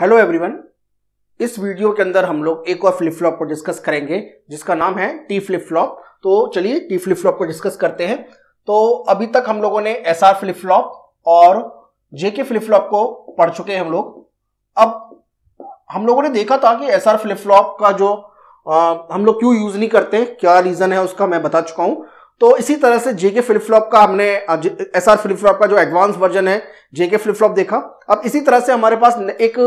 Hello everyone इस video के अंदर हम लोग एक और फ्लिप फ्लॉप को डिस्कस करेंगे जिसका नाम है टी फ्लिप फ्लॉप तो चलिए टी फ्लिप फ्लॉप को डिस्कस करते हैं। तो अभी तक हम लोगों ने एस आर फ्लिप फ्लॉप और जेके फ्लिप फ्लॉप को पढ़ चुके हैं हम लोग। अब हम लोगों ने देखा था कि एस आर फ्लिप फ्लॉप का जो आ, हम लोग क्यों यूज़ नहीं करते क्या रीजन है उसका मैं बता चुका हूँ। तो इसी तरह से जेके फ्लिप फ्लॉप का हमने एस आर फ्लिप फ्लॉप का जो एडवांस वर्जन है जेके फ्लिप फ्लॉप देखा। अब इसी तरह से हमारे पास एक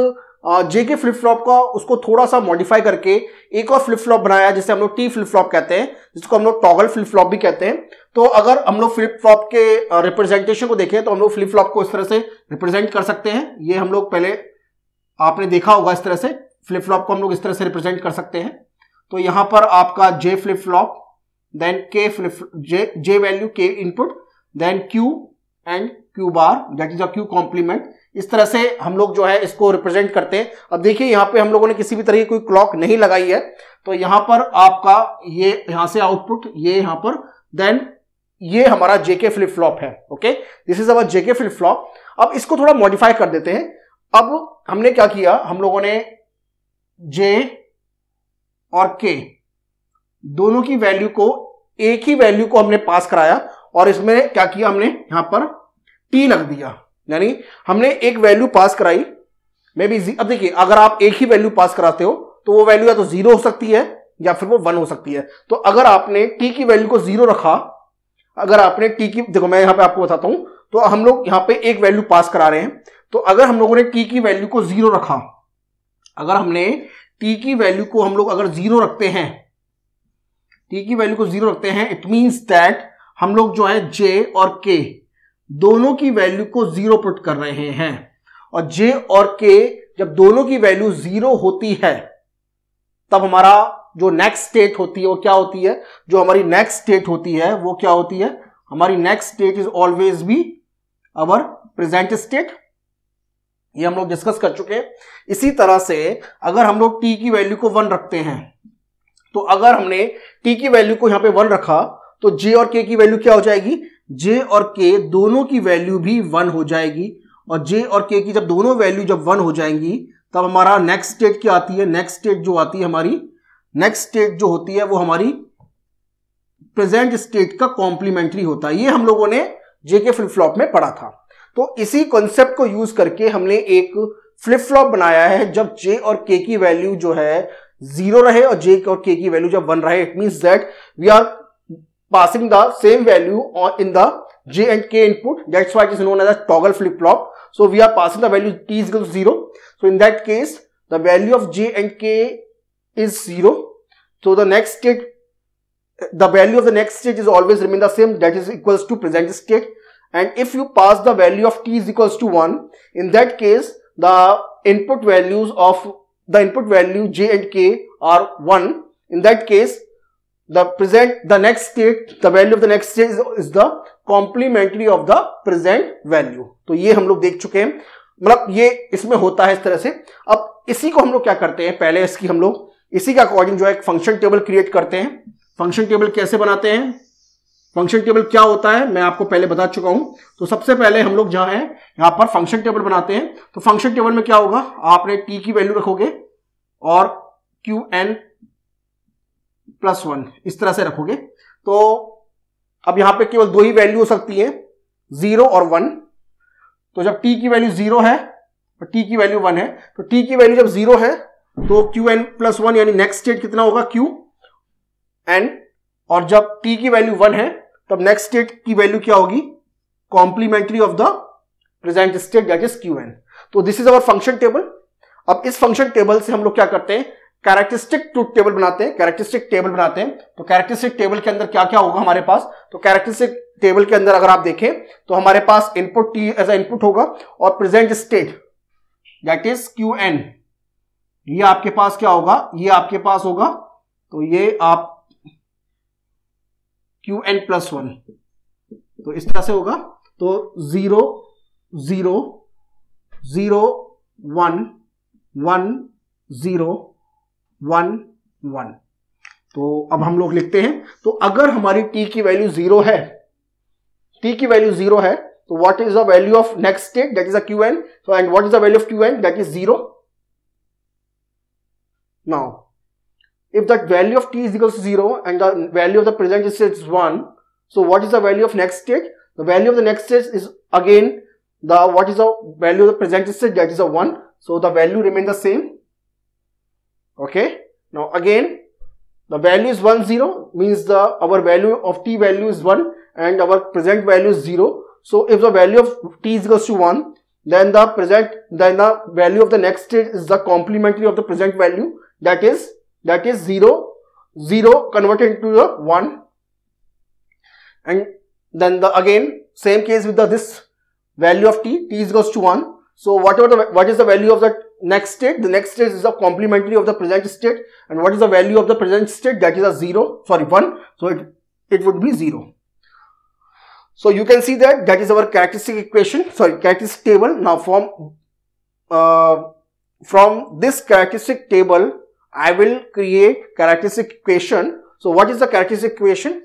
जेके फ्लिप फ्लॉप का उसको थोड़ा सा मॉडिफाई करके एक और फ्लिप फ्लॉप बनाया, जिसे हम लोग टी फ्लिप फ्लॉप कहते हैं, जिसको हम लोग टॉगल फ्लिप फ्लॉप भी कहते हैं। तो अगर हम लोग फ्लिप फ्लॉप के रिप्रेजेंटेशन को देखें तो हम लोग फ्लिप फ्लॉप को इस तरह से रिप्रेजेंट कर सकते हैं। ये हम लोग पहले आपने देखा होगा इस तरह से फ्लिप फ्लॉप को हम लोग इस तरह से रिप्रेजेंट कर सकते हैं। तो यहाँ पर आपका J flip flop then k flip, j j value k input, then q and q bar, that is a q complement. इस तरह से हम लोग जो है इसको रिप्रेजेंट करते हैं। अब देखिए, यहाँ पे हम लोगों ने किसी भी तरह की कोई क्लॉक नहीं लगाई है। तो यहाँ पर आपका ये, यहाँ से आउटपुट ये यहाँ पर देन ये हमारा जेके फ्लिप फ्लॉप है okay this is our JK flip flop अब इसको थोड़ा मॉडिफाई कर देते हैं। अब हमने क्या किया? हम लोगों ने जे और के दोनों की वैल्यू को, एक ही वैल्यू को हमने पास कराया और इसमें क्या किया हमने? यहाँ पर टी लग दिया। यानी हमने एक वैल्यू पास कराई। मे बी अब देखिए, अगर आप एक ही वैल्यू पास कराते हो तो वो वैल्यू या तो ज़ीरो हो सकती है, या फिर वो वन हो सकती है। तो अगर आपने टी की वैल्यू को ज़ीरो रखा, अगर आपने टी की देखो, मैं यहाँ पे आपको बताता हूँ। तो हम लोग यहाँ पे एक वैल्यू पास करा रहे हैं। तो अगर हम लोगों ने टी की वैल्यू को ज़ीरो रखा, अगर हमने टी की वैल्यू को हम लोग अगर ज़ीरो रखते हैं टी की वैल्यू को ज़ीरो रखते हैं इट मींस दैट हम लोग जो है जे और के दोनों की वैल्यू को ज़ीरो पुट कर रहे हैं। और जे और के जब दोनों की वैल्यू ज़ीरो होती है, तब हमारा जो नेक्स्ट स्टेट होती है, वो क्या होती है? जो हमारी नेक्स्ट स्टेट होती है, वो क्या होती है? हमारी next state is always be our present state ये हम लोग डिस्कस कर चुके हैं। इसी तरह से अगर हम लोग टी की वैल्यू को वन रखते हैं तो अगर हमने टी की वैल्यू को यहाँ पे वन रखा तो जे और के की वैल्यू क्या हो जाएगी? जे और के दोनों की वैल्यू भी वन हो जाएगी। और जे और के की जब दोनों वैल्यू जब वन हो जाएँगी, तब हमारा नेक्स्ट स्टेट क्या आती है? नेक्स्ट स्टेट जो आती है हमारी नेक्स्ट स्टेट जो होती है वो हमारी प्रेजेंट स्टेट का कॉम्प्लीमेंट्री होता है। ये हम लोगों ने जे के फ्लिप फ्लॉप में पढ़ा था। तो इसी कॉन्सेप्ट को यूज़ करके हमने एक फ्लिप फ्लॉप बनाया है, जब जे और के की वैल्यू जो है ज़ीरो रहे और जे और के की वैल्यू जब वन रहे it mean that we are passing the same value on in the J and K input that's why it known as toggle flip flop so we are passing the value T is zero so in that case the value of J and K is zero so the next state the value of the next state is always remain the same that is equal to present state and if you pass the value of T is equal to one in that case the input values of the input value j and k are 1 in that case the present the next state the value of the next state is, is the complementary of the present value तो ये हम लोग देख चुके हैं मतलब ये इसमें होता है इस तरह से अब इसी को हम लोग क्या करते हैं पहले इसकी हम लोग इसी के अकॉर्डिंग जो है एक फ़ंक्शन टेबल क्रिएट करते हैं फ़ंक्शन टेबल कैसे बनाते हैं फ़ंक्शन टेबल क्या होता है, मैं आपको पहले बता चुका हूँ। तो सबसे पहले हम लोग जहाँ है, यहाँ पर फ़ंक्शन टेबल बनाते हैं। तो फ़ंक्शन टेबल में क्या होगा आपने टी की वैल्यू रखोगे और क्यू एन प्लस वन इस तरह से रखोगे। तो अब यहाँ पे केवल दो ही वैल्यू हो सकती है ज़ीरो और वन तो जब टी की वैल्यू ज़ीरो है और टी की वैल्यू वन है। तो टी की वैल्यू जब ज़ीरो है तो क्यू एन प्लस वन यानी नेक्स्ट स्टेट कितना होगा क्यू एन और जब टी की वैल्यू वन है तब नेक्स्ट स्टेट की वैल्यू क्या होगी? Complementary of the present state that is Q N तो this is our function table अब इस फ़ंक्शन टेबल से हम लोग क्या करते हैं? कैरेक्टरिस्टिक ट्रूथ टेबल बनाते हैं। कैरेक्टरिस्टिक टेबल बनाते हैं। तो कैरेक्टरिस्टिक टेबल के अंदर क्या क्या होगा हमारे पास? तो कैरेक्टरिस्टिक टेबल के अंदर अगर आप देखें तो हमारे पास इनपुट टी एज इनपुट होगा और present state that is Q N ये आपके पास क्या होगा? ये आपके पास होगा। तो ये आप क्यू एन प्लस वन तो इस तरह से होगा। तो zero zero zero one one zero one one तो अब हम लोग लिखते हैं। तो अगर हमारी टी की वैल्यू ज़ीरो है टी की वैल्यू ज़ीरो है तो what is the value of next state that is a Q N and what is the value of Q N that is zero Now, if that value of t is equals to 0 and the value of the present state is 1, so what is the value of next state? The value of the next state is again the what is the value of the present state that is a 1. So the value remain the same. Okay. Now again the value is 1 0 means the our value of t value is 1 and our present value is 0. So if the value of t is equals to 1 then the present then the value of the next state is the complementary of the present value that is that is 0 0 converted into the 1 and then the again same case with the this value of t. T is equals to 1 so whatever the what is the value of the next state? The next state is a complementary of the present state. And what is the value of the present state? That is a 0 sorry 1 so it it would be 0 so you can see that that is our characteristic equation, sorry, characteristic table. Now from, uh, from this characteristic table, I will create characteristic equation. So what is the characteristic equation?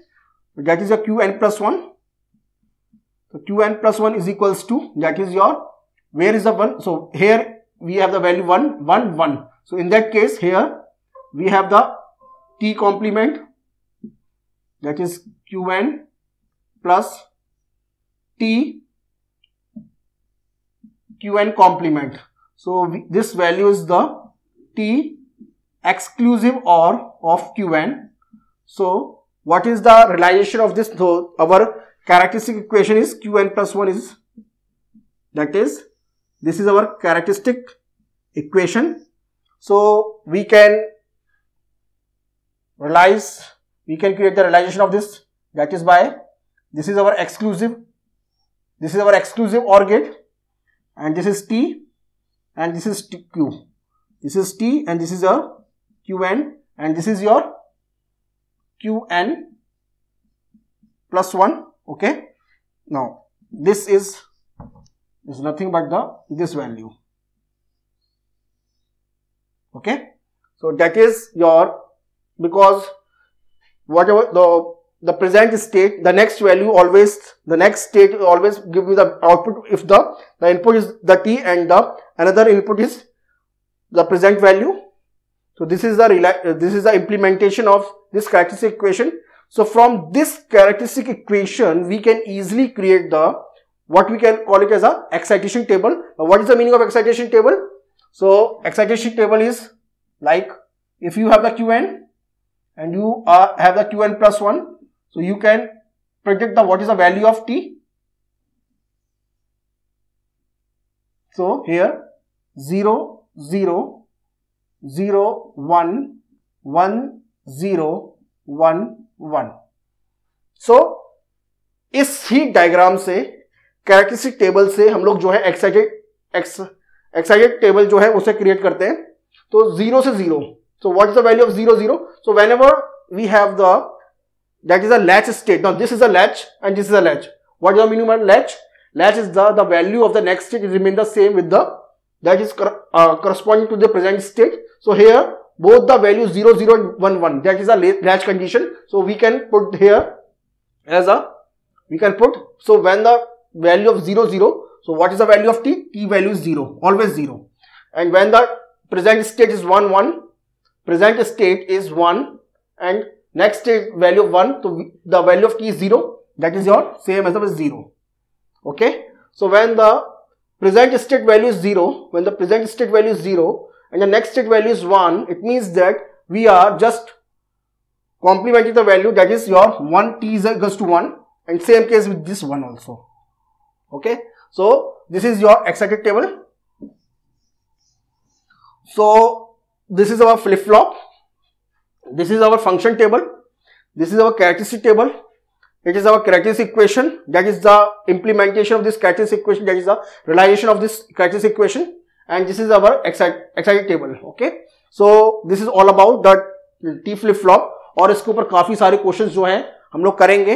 That is a qn plus 1. So qn plus 1 is equals to, that is your, where is the 1? So here we have the value 1, 1, 1. So in that case here we have the t complement that is qn plus T Qn complement. So this value is the T exclusive OR of Qn. So what is the realization of this? So our characteristic equation is Qn plus 1 is that is this is our characteristic equation. So we can realize we can create the realization of this that is by this is our exclusive this is our exclusive OR gate and this is T and this is Q. This is T and this is your Qn and this is your Qn plus 1 okay. Now this is is nothing but the this value okay. So that is your because whatever the the present state, the next value always, the next state always give me the output if the, the input is the t and the another input is the present value. So this is the, uh, this is the implementation of this characteristic equation. So from this characteristic equation, we can easily create the, what we can call it as a excitation table. Now what is the meaning of excitation table? So excitation table is like if you have the Qn and you are, have the Qn plus 1 so you can predict the what is the value of t. So here 0, 0, zero one one zero one one so इस ही diagram से characteristic table से हम लोग जो है excited x excited table जो है उसे क्रिएट करते हैं। तो ज़ीरो से zero so what is the value of zero zero so whenever we have the that is a latch state now this is a latch and this is a latch what is the minimum latch latch is the value of the next state is remain the same with the that is uh, corresponding to the present state. So here both the values 0, 0 and 1, 1 that is a latch condition. So we can put here as a we can put so when the value of 0, 0 so what is the value of t? t value is 0 always 0 and when the present state is 1, 1 present state is 1 and Next is value of 1. So the value of t is 0. That is your same as of 0. Okay. So when the present state value is 0, when the present state value is 0 and the next state value is 1, it means that we are just complementing the value that is your 1 t is equals to 1 and same case with this one also. Okay. So this is your excited table. So this is our flip flop this is our function table. This is our characteristic table. It is our Cartesian equation. That is the implementation of this Cartesian equation. That is the realization of this Cartesian equation. And this is our excited table. Okay. So this is all about the T flip flop. और इसके ऊपर काफ़ी सारे questions जो हैं हम लोग करेंगे